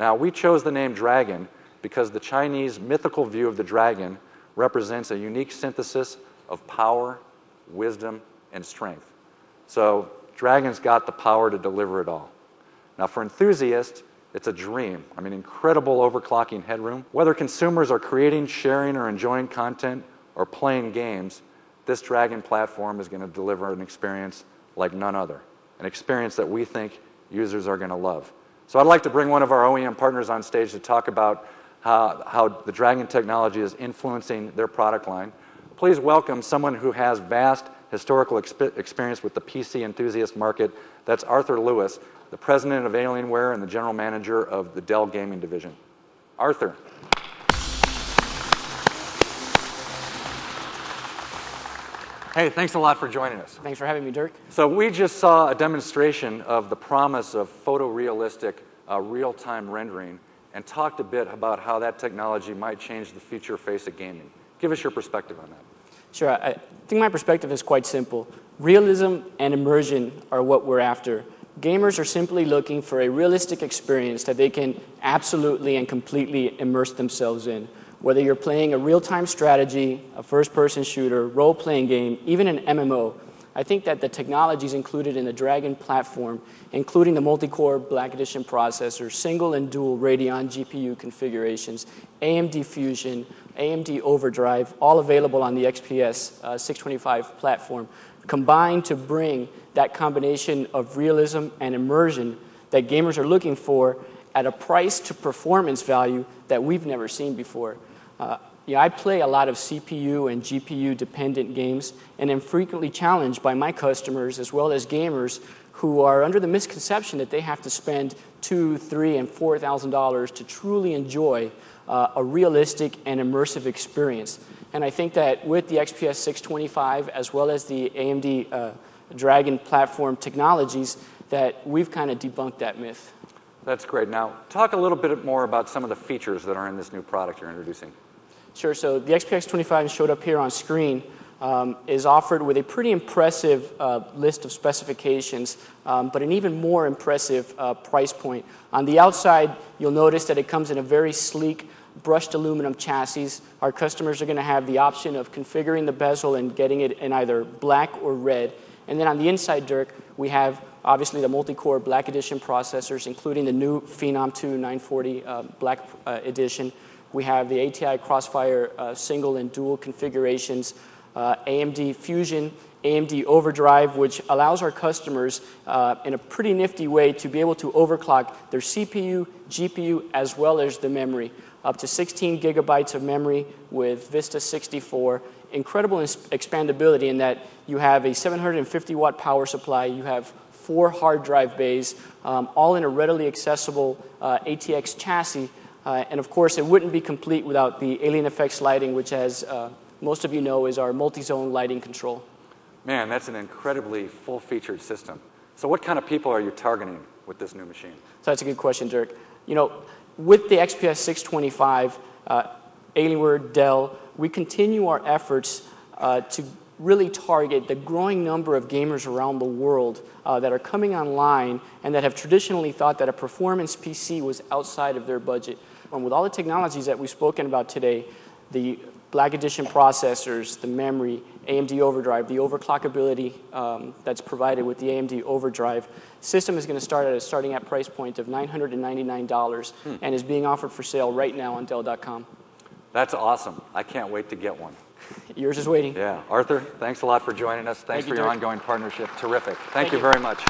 Now, we chose the name Dragon because the Chinese mythical view of the dragon represents a unique synthesis of power, wisdom, and strength. So, Dragon's got the power to deliver it all. Now, for enthusiasts, it's a dream. I mean, incredible overclocking headroom. Whether consumers are creating, sharing, or enjoying content or playing games, this Dragon platform is going to deliver an experience like none other, an experience that we think users are going to love. So I'd like to bring one of our OEM partners on stage to talk about how, how the Dragon technology is influencing their product line. Please welcome someone who has vast historical exp experience with the PC enthusiast market. That's Arthur Lewis, the president of Alienware and the general manager of the Dell Gaming Division. Arthur. Hey, thanks a lot for joining us. Thanks for having me, Dirk. So we just saw a demonstration of the promise of photorealistic uh, real-time rendering and talked a bit about how that technology might change the future face of gaming. Give us your perspective on that. Sure. I think my perspective is quite simple. Realism and immersion are what we're after. Gamers are simply looking for a realistic experience that they can absolutely and completely immerse themselves in. Whether you're playing a real-time strategy, a first-person shooter, role-playing game, even an MMO, I think that the technologies included in the Dragon platform, including the multi-core Black Edition processor, single and dual Radeon GPU configurations, AMD Fusion, AMD Overdrive, all available on the XPS uh, 625 platform, combined to bring that combination of realism and immersion that gamers are looking for at a price to performance value that we've never seen before. Uh, yeah, I play a lot of CPU and GPU dependent games and am frequently challenged by my customers as well as gamers who are under the misconception that they have to spend two, three, and four thousand dollars to truly enjoy uh, a realistic and immersive experience. And I think that with the XPS 625 as well as the AMD uh, Dragon platform technologies, that we've kind of debunked that myth. That's great. Now, talk a little bit more about some of the features that are in this new product you're introducing. Sure. So the XPS 25 showed up here on screen. Um, is offered with a pretty impressive uh, list of specifications, um, but an even more impressive uh, price point. On the outside, you'll notice that it comes in a very sleek brushed aluminum chassis. Our customers are going to have the option of configuring the bezel and getting it in either black or red. And then on the inside, Dirk, we have obviously the multi-core Black Edition processors, including the new Phenom 2 940 uh, Black uh, Edition. We have the ATI Crossfire uh, single and dual configurations, uh, AMD Fusion, AMD Overdrive, which allows our customers uh, in a pretty nifty way to be able to overclock their CPU, GPU, as well as the memory. Up to 16 gigabytes of memory with Vista 64. Incredible expandability in that you have a 750 watt power supply, you have four hard drive bays, um, all in a readily accessible uh, ATX chassis uh, and of course, it wouldn't be complete without the AlienFX lighting, which, as uh, most of you know, is our multi-zone lighting control. Man, that's an incredibly full-featured system. So what kind of people are you targeting with this new machine? So that's a good question, Dirk. You know, with the XPS 625, uh, Alienware, Dell, we continue our efforts uh, to really target the growing number of gamers around the world uh, that are coming online and that have traditionally thought that a performance PC was outside of their budget. And with all the technologies that we've spoken about today, the Black Edition processors, the memory, AMD Overdrive, the overclockability um, that's provided with the AMD Overdrive, system is going to start at a starting at price point of $999 hmm. and is being offered for sale right now on Dell.com. That's awesome. I can't wait to get one. Yours is waiting. Yeah. Arthur, thanks a lot for joining us. Thanks Thank for you, your Dirk. ongoing partnership. Terrific. Thank, Thank you, you very much.